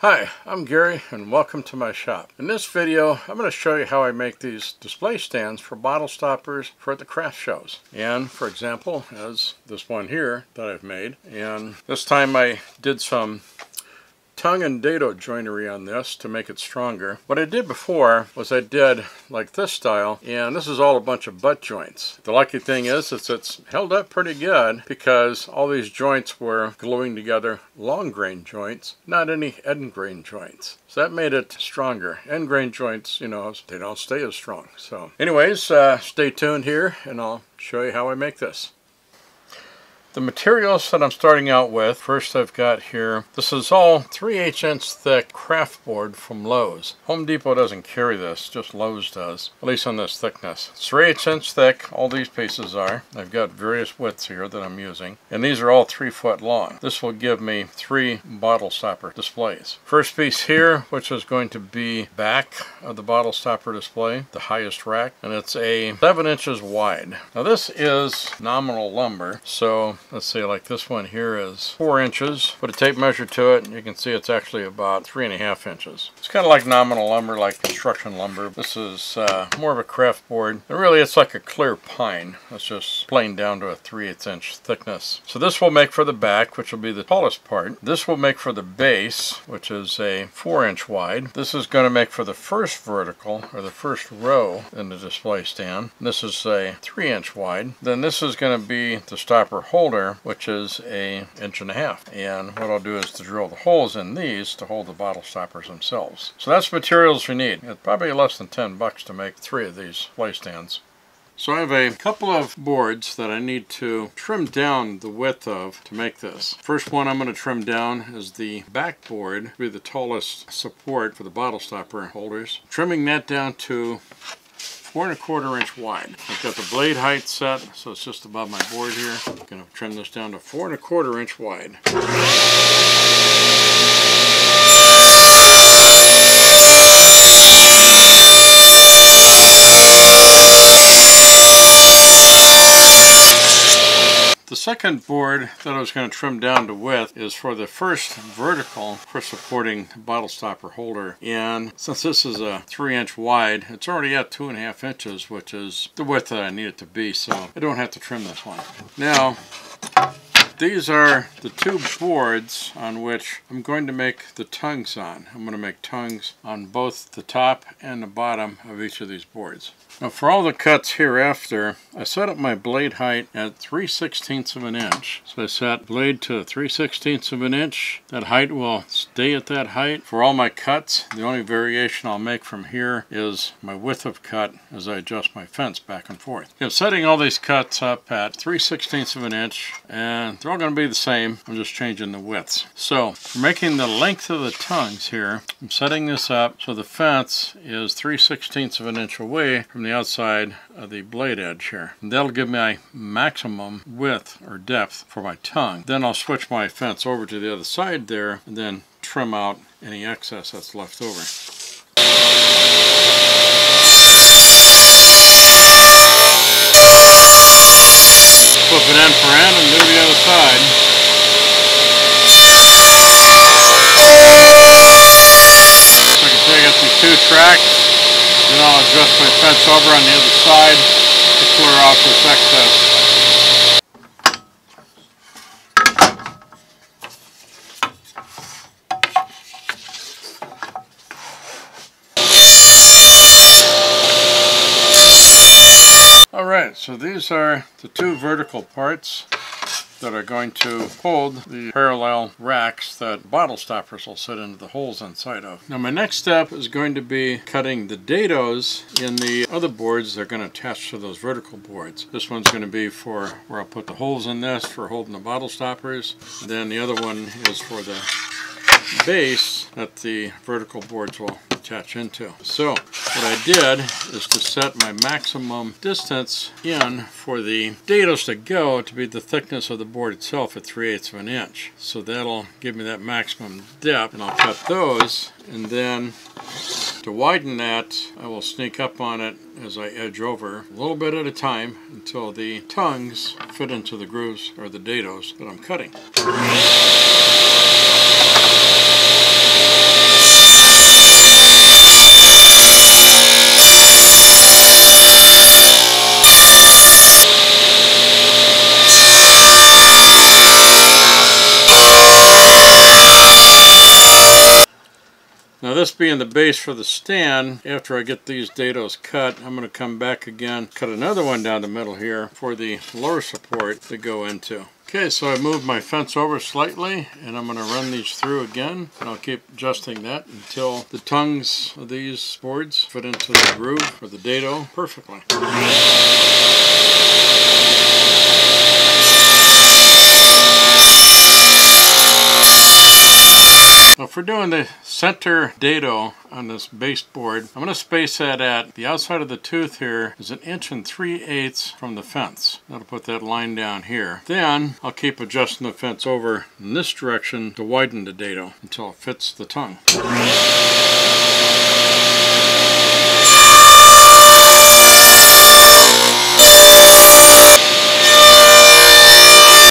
Hi, I'm Gary and welcome to my shop. In this video, I'm going to show you how I make these display stands for bottle stoppers for the craft shows. And for example, as this one here that I've made, and this time I did some tongue and dado joinery on this to make it stronger. What I did before was I did like this style and this is all a bunch of butt joints. The lucky thing is, is it's held up pretty good because all these joints were gluing together long grain joints, not any end grain joints. So that made it stronger. End grain joints, you know, they don't stay as strong. So anyways, uh, stay tuned here and I'll show you how I make this. The materials that I'm starting out with, first I've got here, this is all 3 8 inch thick craft board from Lowe's. Home Depot doesn't carry this, just Lowe's does, at least on this thickness. It's 3 8 inch thick, all these pieces are. I've got various widths here that I'm using, and these are all 3 foot long. This will give me three bottle stopper displays. First piece here, which is going to be back of the bottle stopper display, the highest rack, and it's a 7 inches wide. Now this is nominal lumber, so let's see like this one here is four inches. Put a tape measure to it and you can see it's actually about three and a half inches. It's kind of like nominal lumber like construction lumber. This is uh, more of a craft board. And really it's like a clear pine. It's just plain down to a 3 8 inch thickness. So this will make for the back which will be the tallest part. This will make for the base which is a four inch wide. This is going to make for the first vertical or the first row in the display stand. This is a three inch wide. Then this is going to be the stopper holder which is a inch and a half. And what I'll do is to drill the holes in these to hold the bottle stoppers themselves. So that's materials we need. It's probably less than 10 bucks to make three of these play stands. So I have a couple of boards that I need to trim down the width of to make this. First one I'm going to trim down is the back board, be the tallest support for the bottle stopper holders. Trimming that down to four and a quarter inch wide. I've got the blade height set, so it's just above my board here. I'm to trim this down to four and a quarter inch wide. Second board that I was going to trim down to width is for the first vertical for supporting bottle stopper holder. And since this is a three inch wide, it's already at two and a half inches, which is the width that I need it to be. So I don't have to trim this one. Now, these are the two boards on which I'm going to make the tongues on. I'm going to make tongues on both the top and the bottom of each of these boards. Now for all the cuts hereafter, I set up my blade height at 3 16ths of an inch. So I set blade to 3 16ths of an inch. That height will stay at that height. For all my cuts, the only variation I'll make from here is my width of cut as I adjust my fence back and forth. I'm setting all these cuts up at 3 16ths of an inch and they're all going to be the same. I'm just changing the widths. So for making the length of the tongues here, I'm setting this up so the fence is 3 16ths of an inch away from the outside of the blade edge here. And that'll give me my maximum width or depth for my tongue. Then I'll switch my fence over to the other side there and then trim out any excess that's left over. Flip it end for end and do the other side. So I can take out these two tracks then I'll adjust my fence over on the other side to clear off this excess. Alright, so these are the two vertical parts that are going to hold the parallel racks that bottle stoppers will sit into the holes inside of. Now my next step is going to be cutting the dados in the other boards that are going to attach to those vertical boards. This one's going to be for where I'll put the holes in this for holding the bottle stoppers. then the other one is for the base that the vertical boards will attach into. So what I did is to set my maximum distance in for the dados to go to be the thickness of the board itself at 3 eighths of an inch. So that'll give me that maximum depth and I'll cut those and then to widen that I will sneak up on it as I edge over a little bit at a time until the tongues fit into the grooves or the dados that I'm cutting. This being the base for the stand, after I get these dados cut, I'm going to come back again, cut another one down the middle here for the lower support to go into. Okay, so I moved my fence over slightly and I'm going to run these through again and I'll keep adjusting that until the tongues of these boards fit into the groove for the dado perfectly. Now for doing the center dado on this baseboard, I'm going to space that at the outside of the tooth here is an inch and three eighths from the fence. That'll put that line down here. Then I'll keep adjusting the fence over in this direction to widen the dado until it fits the tongue.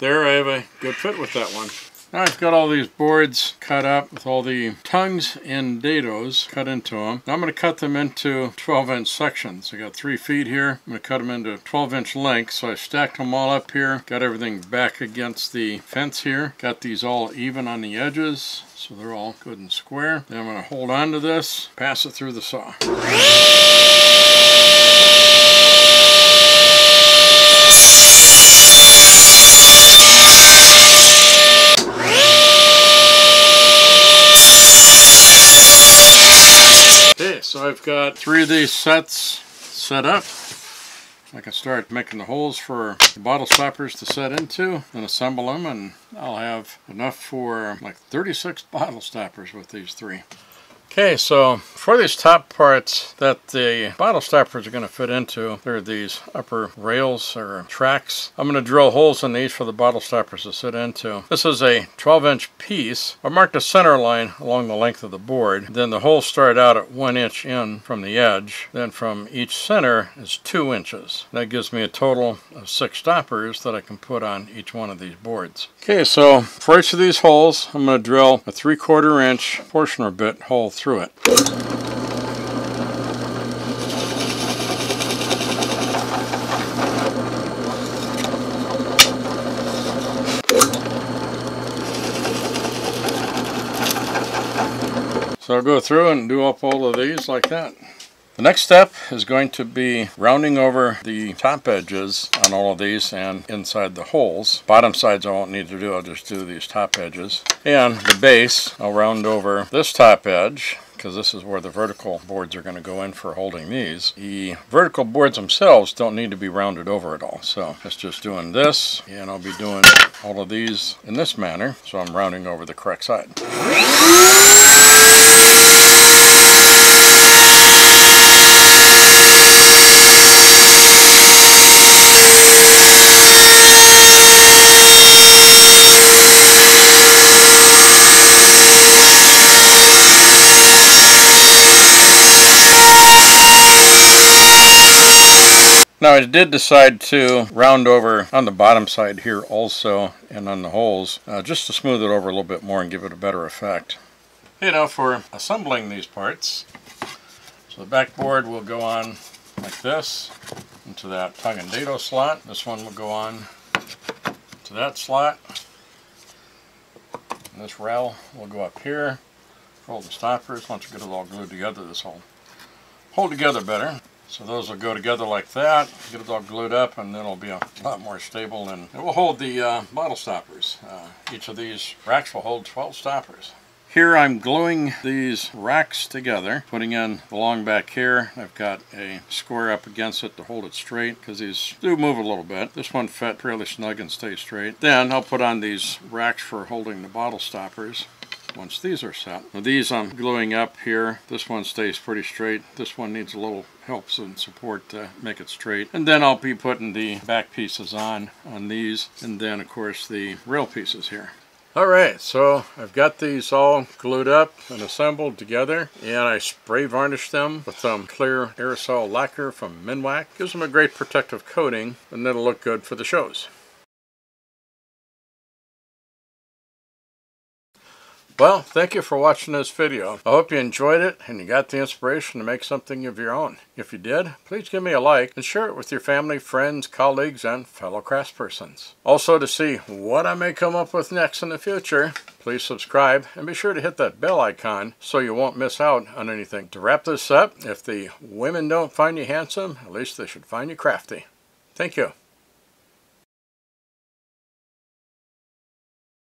There I have a good fit with that one. Now I've got all these boards cut up with all the tongues and dados cut into them. Now I'm going to cut them into 12 inch sections. I got three feet here. I'm going to cut them into 12 inch lengths. So I stacked them all up here. Got everything back against the fence here. Got these all even on the edges. So they're all good and square. Then I'm going to hold on to this, pass it through the saw. Okay, so I've three of these sets set up. I can start making the holes for the bottle stoppers to set into and assemble them and I'll have enough for like 36 bottle stoppers with these three. Okay, so for these top parts that the bottle stoppers are going to fit into, there are these upper rails or tracks. I'm going to drill holes in these for the bottle stoppers to sit into. This is a 12 inch piece. I marked a center line along the length of the board. Then the holes start out at one inch in from the edge. Then from each center is two inches. That gives me a total of six stoppers that I can put on each one of these boards. Okay, so for each of these holes, I'm going to drill a 3 quarter inch Forstner bit hole through through it. So I'll go through and do up all of these like that. The next step is going to be rounding over the top edges on all of these and inside the holes. Bottom sides I won't need to do, I'll just do these top edges. And the base, I'll round over this top edge because this is where the vertical boards are going to go in for holding these. The vertical boards themselves don't need to be rounded over at all. So it's just doing this and I'll be doing all of these in this manner. So I'm rounding over the correct side. Now I did decide to round over on the bottom side here also and on the holes uh, just to smooth it over a little bit more and give it a better effect. You know for assembling these parts so the backboard will go on like this into that tongue and dado slot. This one will go on to that slot. And this rail will go up here for all the stoppers once you get it all glued together this whole hold together better. So those will go together like that, get it all glued up, and then it'll be a lot more stable, and it will hold the uh, bottle stoppers. Uh, each of these racks will hold 12 stoppers. Here I'm gluing these racks together, putting in the long back here. I've got a square up against it to hold it straight because these do move a little bit. This one fit fairly snug and stays straight. Then I'll put on these racks for holding the bottle stoppers once these are set. Now these I'm gluing up here. This one stays pretty straight. This one needs a little helps and support to make it straight. And then I'll be putting the back pieces on on these and then of course the rail pieces here. Alright, so I've got these all glued up and assembled together and I spray varnished them with some clear aerosol lacquer from Minwax. Gives them a great protective coating and it'll look good for the shows. Well, thank you for watching this video. I hope you enjoyed it and you got the inspiration to make something of your own. If you did, please give me a like and share it with your family, friends, colleagues, and fellow craftspersons. Also, to see what I may come up with next in the future, please subscribe and be sure to hit that bell icon so you won't miss out on anything. To wrap this up, if the women don't find you handsome, at least they should find you crafty. Thank you.